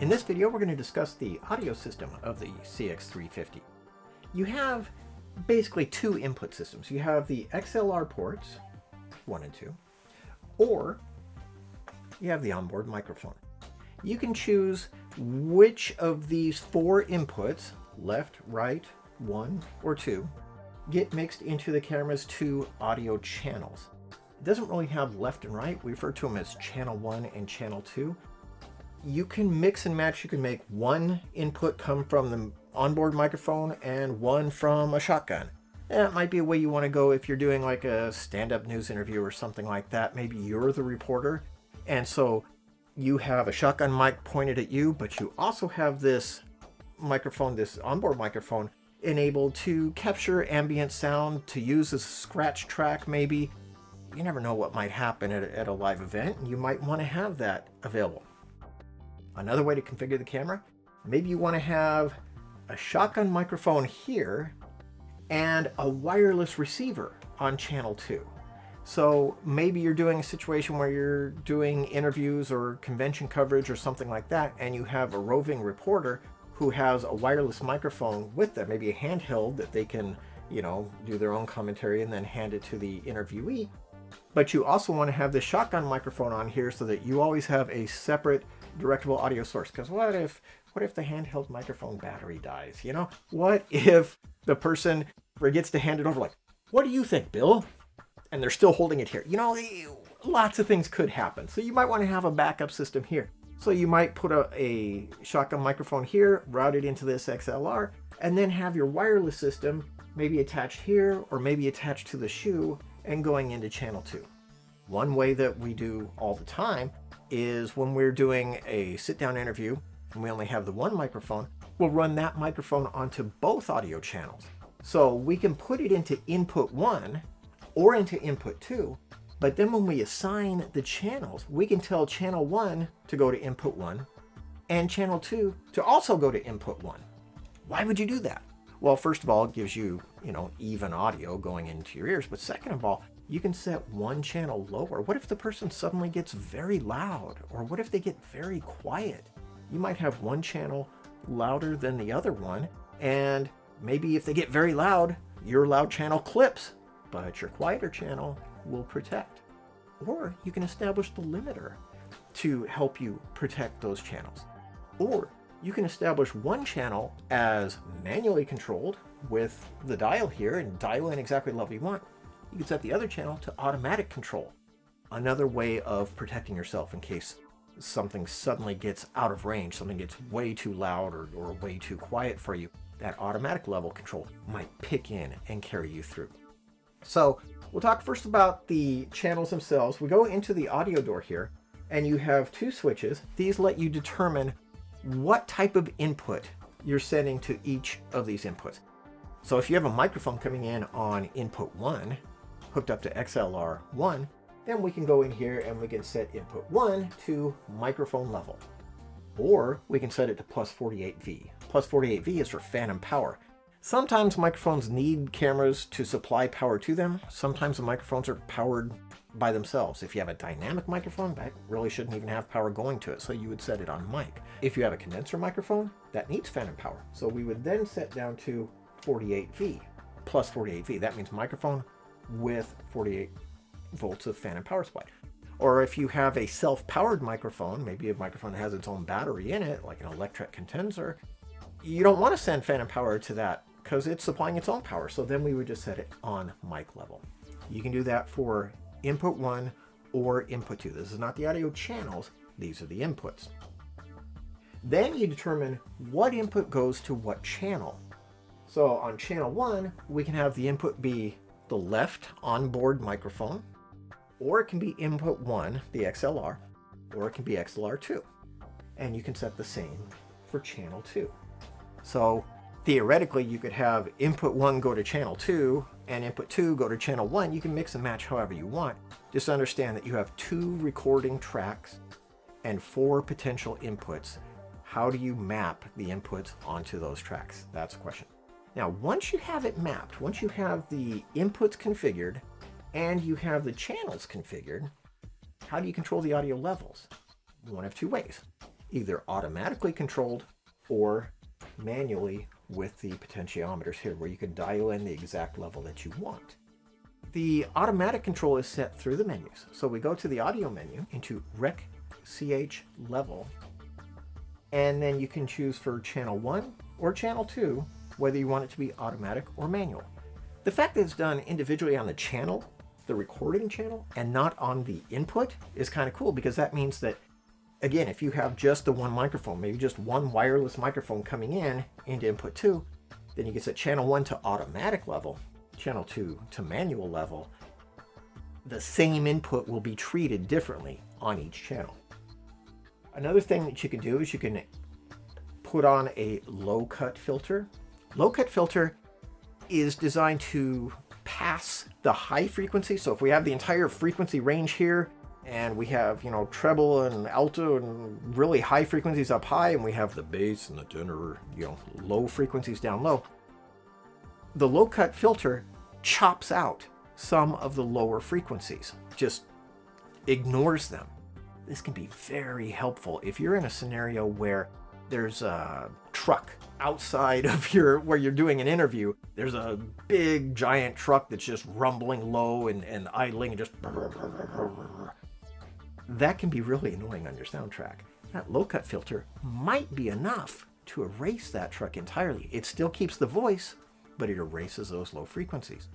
In this video, we're going to discuss the audio system of the CX350. You have basically two input systems. You have the XLR ports, one and two, or you have the onboard microphone. You can choose which of these four inputs, left, right, one, or two, get mixed into the camera's two audio channels. It doesn't really have left and right. We refer to them as channel one and channel two you can mix and match. You can make one input come from the onboard microphone and one from a shotgun. That might be a way you want to go if you're doing like a stand-up news interview or something like that. Maybe you're the reporter, and so you have a shotgun mic pointed at you, but you also have this microphone, this onboard microphone, enabled to capture ambient sound, to use as a scratch track maybe. You never know what might happen at a, at a live event, you might want to have that available. Another way to configure the camera, maybe you want to have a shotgun microphone here and a wireless receiver on channel 2. So maybe you're doing a situation where you're doing interviews or convention coverage or something like that, and you have a roving reporter who has a wireless microphone with them, maybe a handheld that they can, you know, do their own commentary and then hand it to the interviewee. But you also want to have the shotgun microphone on here so that you always have a separate directable audio source. Because what if what if the handheld microphone battery dies? You know, what if the person forgets to hand it over? Like, what do you think, Bill? And they're still holding it here. You know, eh, lots of things could happen. So you might want to have a backup system here. So you might put a, a shotgun microphone here, route it into this XLR, and then have your wireless system maybe attached here or maybe attached to the shoe and going into channel 2. One way that we do all the time is when we're doing a sit-down interview and we only have the one microphone, we'll run that microphone onto both audio channels. So we can put it into input 1 or into input 2, but then when we assign the channels, we can tell channel 1 to go to input 1 and channel 2 to also go to input 1. Why would you do that? Well, first of all, it gives you, you know, even audio going into your ears, but second of all, you can set one channel lower. What if the person suddenly gets very loud? Or what if they get very quiet? You might have one channel louder than the other one, and maybe if they get very loud, your loud channel clips, but your quieter channel will protect. Or you can establish the limiter to help you protect those channels. Or you can establish one channel as manually controlled with the dial here and dial in exactly the level you want you can set the other channel to automatic control. Another way of protecting yourself in case something suddenly gets out of range, something gets way too loud or, or way too quiet for you, that automatic level control might pick in and carry you through. So we'll talk first about the channels themselves. We go into the audio door here and you have two switches. These let you determine what type of input you're sending to each of these inputs. So if you have a microphone coming in on input one, hooked up to XLR 1, then we can go in here and we can set input 1 to microphone level. Or we can set it to plus 48V. Plus 48V is for phantom power. Sometimes microphones need cameras to supply power to them. Sometimes the microphones are powered by themselves. If you have a dynamic microphone, that really shouldn't even have power going to it, so you would set it on mic. If you have a condenser microphone, that needs phantom power. So we would then set down to 48V, plus 48V. That means microphone with 48 volts of phantom power supply. Or if you have a self-powered microphone, maybe a microphone that has its own battery in it, like an electret condenser, you don't want to send phantom power to that because it's supplying its own power. So then we would just set it on mic level. You can do that for input one or input two. This is not the audio channels, these are the inputs. Then you determine what input goes to what channel. So on channel one, we can have the input be the left onboard microphone, or it can be input 1, the XLR, or it can be XLR 2. And you can set the same for channel 2. So theoretically, you could have input 1 go to channel 2 and input 2 go to channel 1. You can mix and match however you want. Just understand that you have two recording tracks and four potential inputs. How do you map the inputs onto those tracks? That's the question. Now, once you have it mapped, once you have the inputs configured and you have the channels configured, how do you control the audio levels? One of two ways. either automatically controlled or manually with the potentiometers here, where you can dial in the exact level that you want. The automatic control is set through the menus. So we go to the audio menu into Rec CH level, and then you can choose for channel 1 or channel 2 whether you want it to be automatic or manual. The fact that it's done individually on the channel, the recording channel, and not on the input is kind of cool because that means that, again, if you have just the one microphone, maybe just one wireless microphone coming in into input 2, then you can set channel 1 to automatic level channel 2 to manual level, the same input will be treated differently on each channel. Another thing that you can do is you can put on a low cut filter. Low cut filter is designed to pass the high frequency. So if we have the entire frequency range here and we have, you know, treble and alto and really high frequencies up high and we have the bass and the tenor, you know, low frequencies down low, the low cut filter chops out some of the lower frequencies, just ignores them. This can be very helpful if you're in a scenario where there's a truck outside of your where you're doing an interview. There's a big giant truck that's just rumbling low and, and idling and just that can be really annoying on your soundtrack. That low cut filter might be enough to erase that truck entirely. It still keeps the voice but it erases those low frequencies.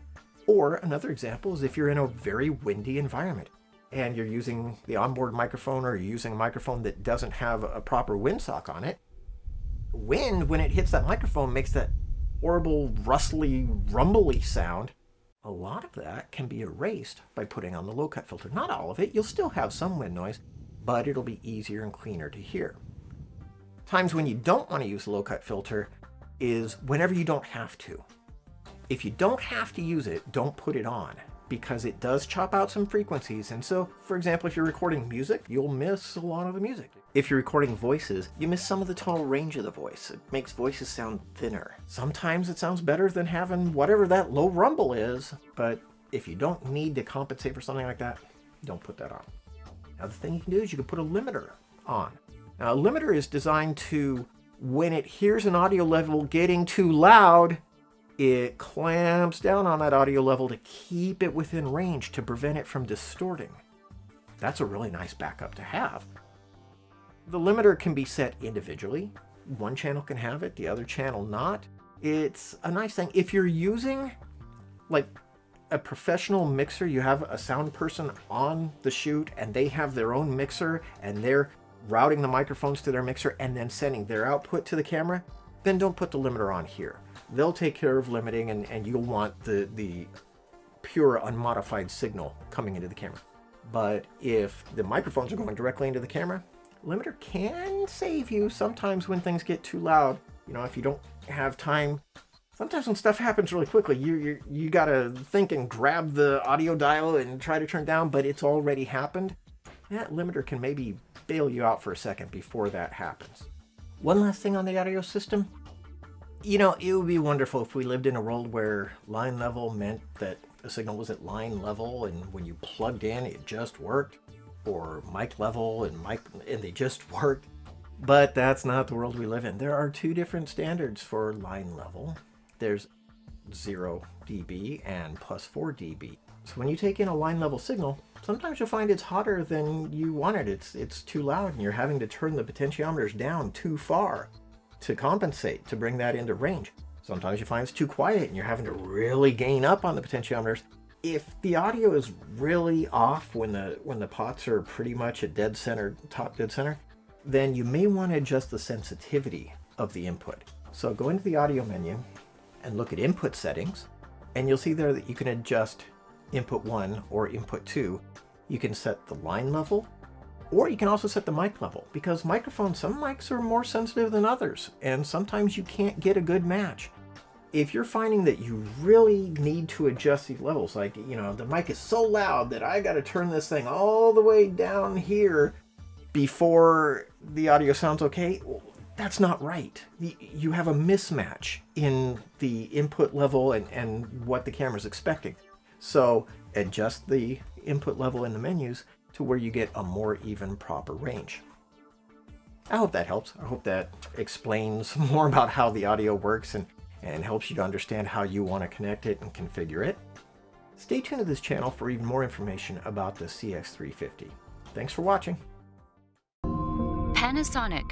Or another example is if you're in a very windy environment and you're using the onboard microphone or you're using a microphone that doesn't have a proper windsock on it, wind, when it hits that microphone, makes that horrible, rustly, rumbly sound. A lot of that can be erased by putting on the low cut filter. Not all of it, you'll still have some wind noise, but it'll be easier and cleaner to hear. Times when you don't want to use the low cut filter is whenever you don't have to. If you don't have to use it, don't put it on because it does chop out some frequencies. And so, for example, if you're recording music, you'll miss a lot of the music. If you're recording voices, you miss some of the tonal range of the voice. It makes voices sound thinner. Sometimes it sounds better than having whatever that low rumble is, but if you don't need to compensate for something like that, don't put that on. Now, the thing you can do is you can put a limiter on. Now, a limiter is designed to when it hears an audio level getting too loud, it clamps down on that audio level to keep it within range to prevent it from distorting. That's a really nice backup to have. The limiter can be set individually. One channel can have it, the other channel not. It's a nice thing. If you're using like a professional mixer, you have a sound person on the shoot and they have their own mixer and they're routing the microphones to their mixer, and then sending their output to the camera, then don't put the limiter on here. They'll take care of limiting, and, and you'll want the, the pure unmodified signal coming into the camera. But if the microphones are going directly into the camera, limiter can save you sometimes when things get too loud. You know, if you don't have time, sometimes when stuff happens really quickly, you you you gotta think and grab the audio dial and try to turn down, but it's already happened. That limiter can maybe bail you out for a second before that happens. One last thing on the audio system. You know, it would be wonderful if we lived in a world where line level meant that the signal was at line level and when you plugged in it just worked, or mic level and mic and they just worked. But that's not the world we live in. There are two different standards for line level. There's 0 dB and plus 4 dB. So when you take in a line level signal, sometimes you'll find it's hotter than you wanted. It's, it's too loud and you're having to turn the potentiometers down too far to compensate, to bring that into range. Sometimes you find it's too quiet and you're having to really gain up on the potentiometers. If the audio is really off when the when the pots are pretty much at dead center, top dead center, then you may want to adjust the sensitivity of the input. So go into the audio menu and look at input settings, and you'll see there that you can adjust input 1 or input 2, you can set the line level, or you can also set the mic level, because microphones, some mics are more sensitive than others, and sometimes you can't get a good match. If you're finding that you really need to adjust these levels, like, you know, the mic is so loud that I got to turn this thing all the way down here before the audio sounds okay, that's not right. You have a mismatch in the input level and, and what the camera's expecting. So adjust the input level in the menus to where you get a more even proper range. I hope that helps. I hope that explains more about how the audio works and, and helps you to understand how you want to connect it and configure it. Stay tuned to this channel for even more information about the CX350. Thanks for watching. Panasonic